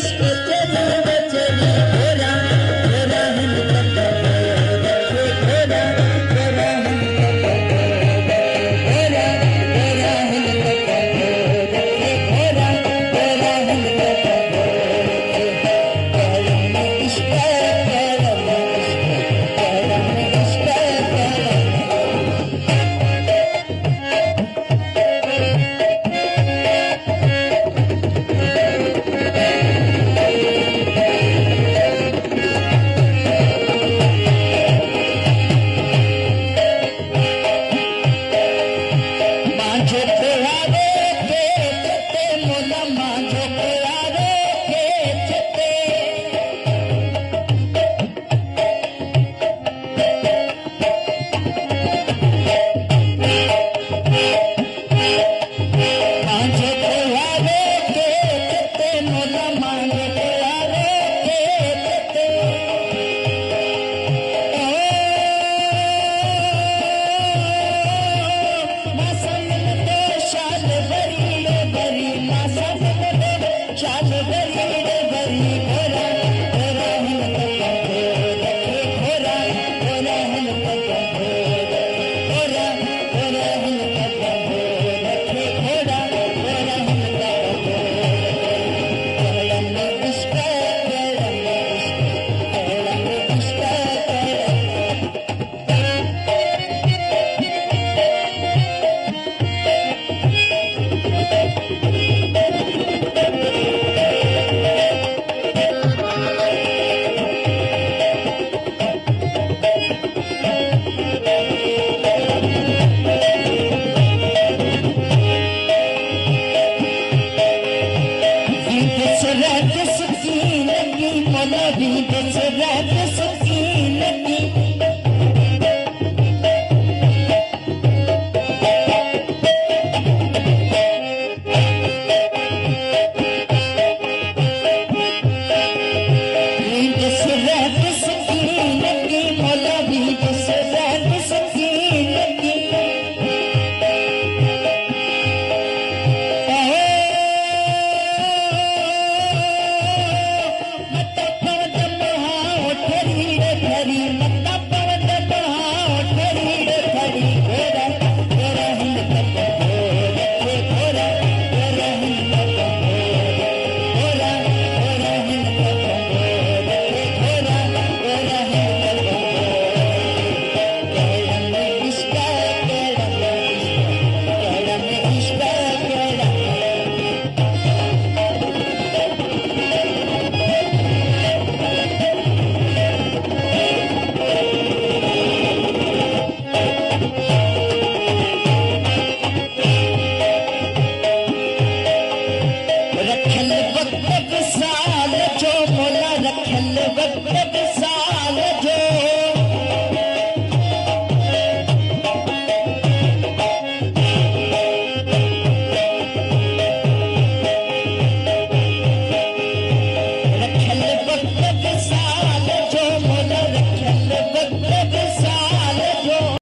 Spirit. Shall Vides rahat skin ver, ver, ver.